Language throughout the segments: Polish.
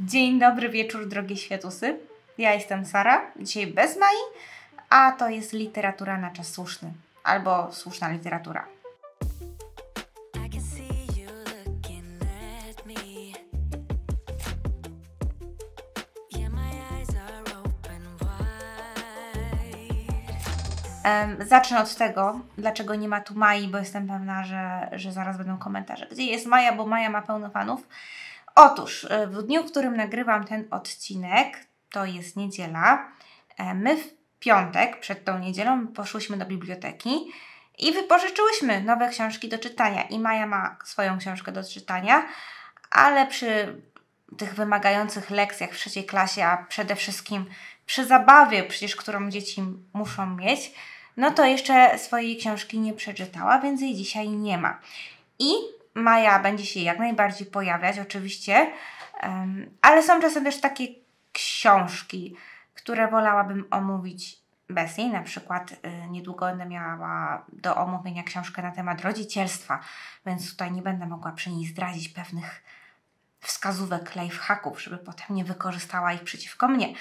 Dzień dobry wieczór, drogie światusy. Ja jestem Sara, dzisiaj bez Mai, a to jest literatura na czas słuszny, albo słuszna literatura. Zacznę od tego, dlaczego nie ma tu Mai, bo jestem pewna, że, że zaraz będą komentarze. Gdzie jest Maja, bo Maja ma pełno fanów. Otóż, e, w dniu, w którym nagrywam ten odcinek, to jest niedziela, e, my w piątek, przed tą niedzielą, poszłyśmy do biblioteki i wypożyczyłyśmy nowe książki do czytania. I Maja ma swoją książkę do czytania, ale przy tych wymagających lekcjach w trzeciej klasie, a przede wszystkim przy zabawie, przecież którą dzieci muszą mieć, no to jeszcze swojej książki nie przeczytała, więc jej dzisiaj nie ma. I Maja będzie się jak najbardziej pojawiać, oczywiście, ale są czasem też takie książki, które wolałabym omówić bez niej. Na przykład y, niedługo będę miała do omówienia książkę na temat rodzicielstwa, więc tutaj nie będę mogła przy niej zdradzić pewnych wskazówek, lifehacków, żeby potem nie wykorzystała ich przeciwko mnie.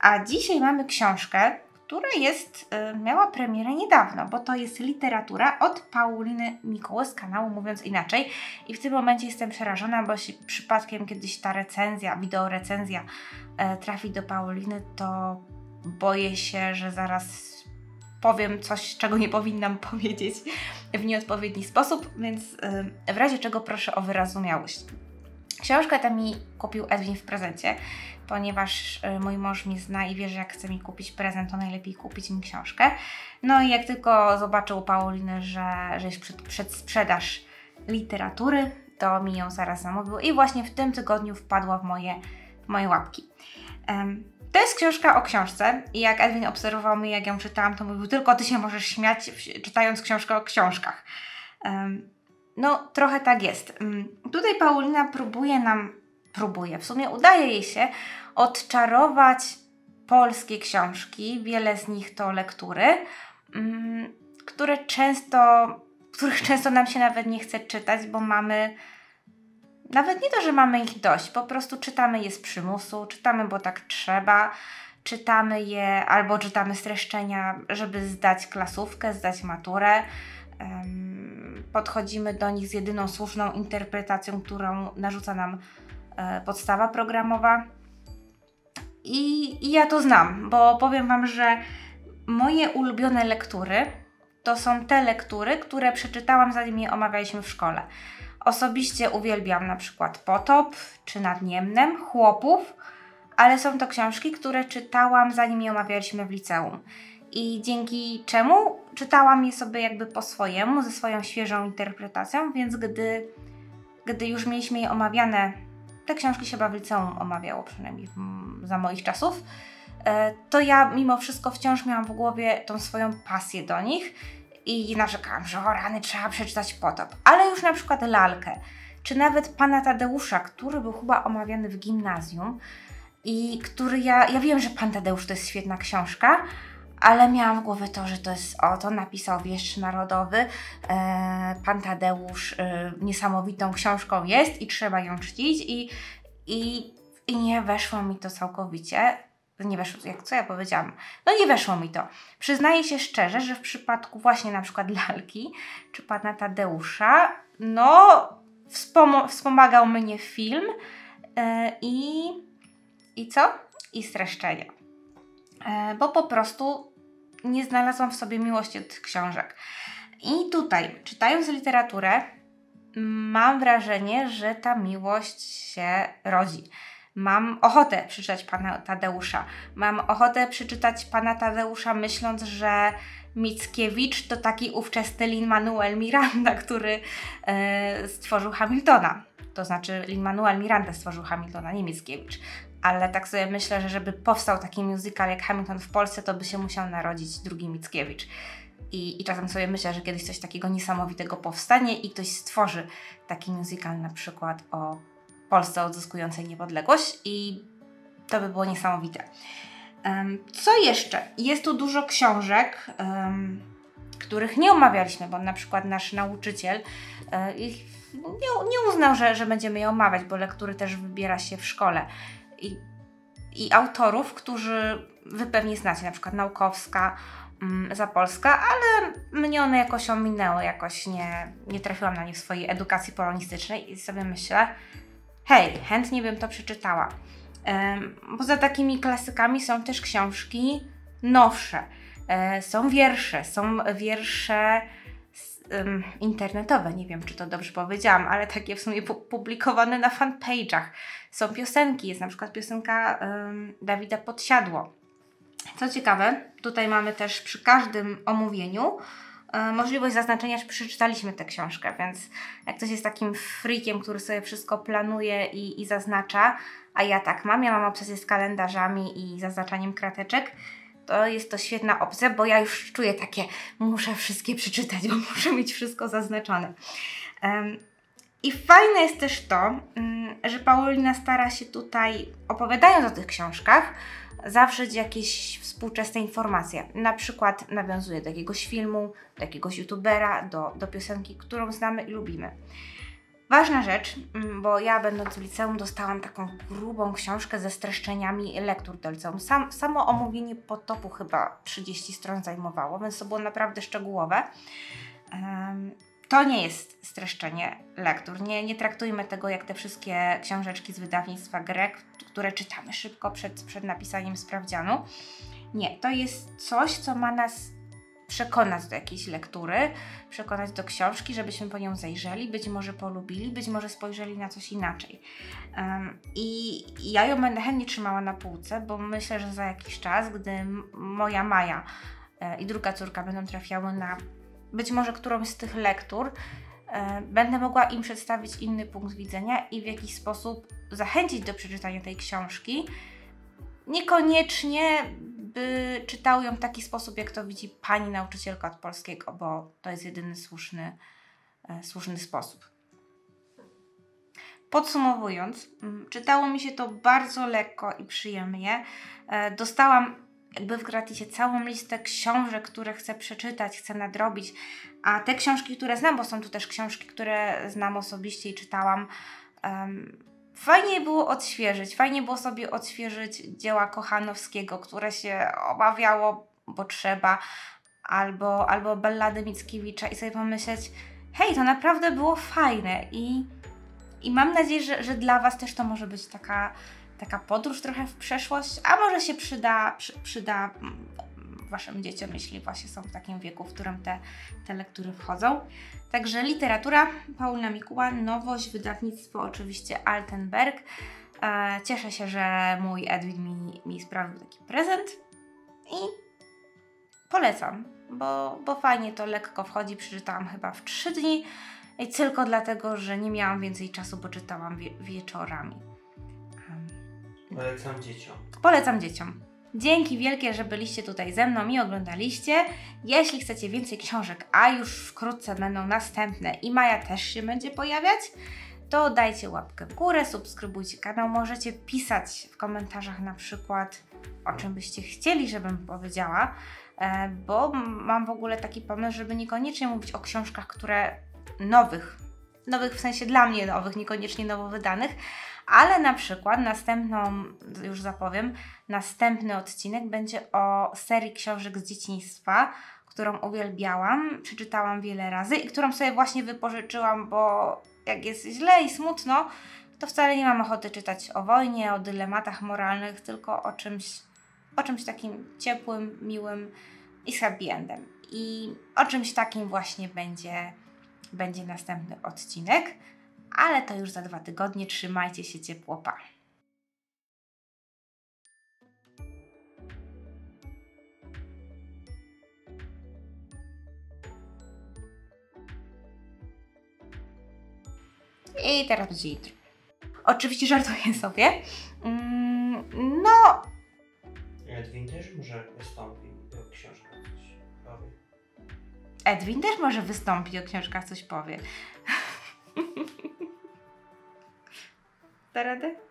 A dzisiaj mamy książkę, która jest, y, miała premierę niedawno, bo to jest literatura od Pauliny Mikoły z kanału Mówiąc Inaczej. I w tym momencie jestem przerażona, bo jeśli przypadkiem kiedyś ta recenzja, wideo recenzja e, trafi do Pauliny, to boję się, że zaraz powiem coś, czego nie powinnam powiedzieć w nieodpowiedni sposób, więc y, w razie czego proszę o wyrozumiałość. Książkę tę mi kupił Edwin w prezencie, ponieważ y, mój mąż mnie zna i wie, że jak chce mi kupić prezent, to najlepiej kupić mi książkę. No i jak tylko zobaczył Pauliny, że, że jest przed, przedsprzedaż literatury, to mi ją zaraz zamówił i właśnie w tym tygodniu wpadła w moje, w moje łapki. Em, to jest książka o książce i jak Edwin obserwował mnie, jak ją czytałam, to mówił, tylko ty się możesz śmiać, czytając książkę o książkach. Em, no, trochę tak jest. Mm, Tutaj Paulina próbuje nam, próbuje, w sumie udaje jej się odczarować polskie książki, wiele z nich to lektury, mm, które często, których często nam się nawet nie chce czytać, bo mamy nawet nie to, że mamy ich dość, po prostu czytamy je z przymusu, czytamy, bo tak trzeba, czytamy je albo czytamy streszczenia, żeby zdać klasówkę, zdać maturę. Em, podchodzimy do nich z jedyną słuszną interpretacją, którą narzuca nam e, podstawa programowa. I, I ja to znam, bo powiem Wam, że moje ulubione lektury to są te lektury, które przeczytałam zanim je omawialiśmy w szkole. Osobiście uwielbiam na przykład Potop czy Nad Niemnem, Chłopów, ale są to książki, które czytałam zanim je omawialiśmy w liceum. I dzięki czemu czytałam je sobie jakby po swojemu, ze swoją świeżą interpretacją, więc gdy, gdy już mieliśmy je omawiane, te książki się chyba w liceum omawiało, przynajmniej za moich czasów, e, to ja mimo wszystko wciąż miałam w głowie tą swoją pasję do nich i narzekałam, że o rany, trzeba przeczytać potop. Ale już na przykład lalkę, czy nawet pana Tadeusza, który był chyba omawiany w gimnazjum i który ja, ja wiem, że pan Tadeusz to jest świetna książka, ale miałam w głowie to, że to jest, o, to napisał wieszcz narodowy, e, pan Tadeusz e, niesamowitą książką jest i trzeba ją czcić i, i, i nie weszło mi to całkowicie. Nie weszło, jak co ja powiedziałam? No nie weszło mi to. Przyznaję się szczerze, że w przypadku właśnie na przykład lalki czy pana Tadeusza, no wspomo- wspomagał mnie film e, i, i co? I streszczenia. E, bo po prostu nie znalazłam w sobie miłości do tych książek. I tutaj, czytając literaturę, mam wrażenie, że ta miłość się rodzi. Mam ochotę przeczytać pana Tadeusza. Mam ochotę przeczytać pana Tadeusza, myśląc, że Mickiewicz to taki ówczesny Lin-Manuel Miranda, który e, stworzył Hamiltona. To znaczy Lin-Manuel Miranda stworzył Hamiltona, nie Mickiewicz. Ale tak sobie myślę, że żeby powstał taki musical jak Hamilton w Polsce, to by się musiał narodzić drugi Mickiewicz. I, I czasem sobie myślę, że kiedyś coś takiego niesamowitego powstanie i ktoś stworzy taki musical na przykład o Polsce odzyskującej niepodległość i to by było niesamowite. Em, co jeszcze? Jest tu dużo książek, em, których nie omawialiśmy, bo na przykład nasz nauczyciel e, ich nie, nie uznał, że, że będziemy je omawiać, bo lektury też wybiera się w szkole. I, i autorów, którzy wy pewnie znacie, na przykład Naukowska, mm, Zapolska, ale mnie one jakoś ominęły, jakoś nie, nie trafiłam na nie w swojej edukacji polonistycznej i sobie myślę, hej, chętnie bym to przeczytała. Poza takimi klasykami są też książki nowsze. E, Są wiersze, są wiersze em, internetowe, nie wiem czy to dobrze powiedziałam, ale takie w sumie pu- publikowane na fanpage'ach. Są piosenki, jest na przykład piosenka em, Dawida Podsiadło. Co ciekawe, tutaj mamy też przy każdym omówieniu e, możliwość zaznaczenia, czy przeczytaliśmy tę książkę, więc jak ktoś jest takim freakiem, który sobie wszystko planuje i, i zaznacza, a ja tak mam, ja mam obsesję z kalendarzami i zaznaczaniem krateczek, to jest to świetna opcja, bo ja już czuję takie, muszę wszystkie przeczytać, bo muszę mieć wszystko zaznaczone. I fajne jest też to, mm, że Paulina stara się tutaj, opowiadając o tych książkach, zawrzeć jakieś współczesne informacje. Na przykład nawiązuje do jakiegoś filmu, do jakiegoś youtubera, do, do piosenki, którą znamy i lubimy. Ważna rzecz, mm, bo ja będąc w liceum dostałam taką grubą książkę ze streszczeniami lektur do liceum. Sam, samo omówienie potopu chyba 30 stron zajmowało, więc to było naprawdę szczegółowe. Em, to nie jest streszczenie lektur. Nie, nie traktujmy tego jak te wszystkie książeczki z wydawnictwa Grek, które czytamy szybko przed, przed napisaniem sprawdzianu. Nie, to jest coś, co ma nas przekonać do jakiejś lektury, przekonać do książki, żebyśmy po nią zajrzeli, być może polubili, być może spojrzeli na coś inaczej. Em, I ja ją będę chętnie trzymała na półce, bo myślę, że za jakiś czas, gdy moja Maja e, i druga córka będą trafiały na być może którąś z tych lektur, e, będę mogła im przedstawić inny punkt widzenia i w jakiś sposób zachęcić do przeczytania tej książki. Niekoniecznie by czytały ją w taki sposób, jak to widzi pani nauczycielka od polskiego, bo to jest jedyny słuszny, e, słuszny sposób. Podsumowując, czytało mi się to bardzo lekko i przyjemnie. E, Dostałam jakby w gratisie całą listę książek, które chcę przeczytać, chcę nadrobić, a te książki, które znam, bo są tu też książki, które znam osobiście i czytałam, em, fajnie było odświeżyć, fajnie było sobie odświeżyć dzieła Kochanowskiego, które się obawiało, bo trzeba, albo, albo Ballady Mickiewicza i sobie pomyśleć, hej, to naprawdę było fajne i, i mam nadzieję, że, że dla Was też to może być taka, taka podróż trochę w przeszłość, a może się przyda, przy, przyda mm, Waszym dzieciom, jeśli właśnie są w takim wieku, w którym te, te lektury wchodzą. Także literatura, Paulina Mikuła, nowość, wydawnictwo oczywiście Altenberg. E, cieszę się, że mój Edwin mi, mi sprawił taki prezent i polecam, bo, bo fajnie to lekko wchodzi. Przeczytałam chyba w 3 dni i tylko dlatego, że nie miałam więcej czasu, bo czytałam wie, wieczorami. Polecam dzieciom. Polecam dzieciom. Dzięki wielkie, że byliście tutaj ze mną i oglądaliście. Jeśli chcecie więcej książek, a już wkrótce będą następne i Maja też się będzie pojawiać, to dajcie łapkę w górę, subskrybujcie kanał. Możecie pisać w komentarzach na przykład o czym byście chcieli, żebym powiedziała, e, bo mam w ogóle taki pomysł, żeby niekoniecznie mówić o książkach, które nowych, nowych w sensie dla mnie nowych, niekoniecznie nowo wydanych, ale na przykład następną, już zapowiem, następny odcinek będzie o serii książek z dzieciństwa, którą uwielbiałam, przeczytałam wiele razy i którą sobie właśnie wypożyczyłam, bo jak jest źle i smutno, to wcale nie mam ochoty czytać o wojnie, o dylematach moralnych, tylko o czymś, o czymś takim ciepłym, miłym i happy endem. I o czymś takim właśnie będzie, będzie następny odcinek, ale to już za dwa tygodnie. Trzymajcie się ciepło, pa! I teraz będzie intro. Oczywiście żartuję sobie. Mm, No, Edwin też może wystąpić do książka coś powie. Edwin też może wystąpić o książkach, coś powie. तरह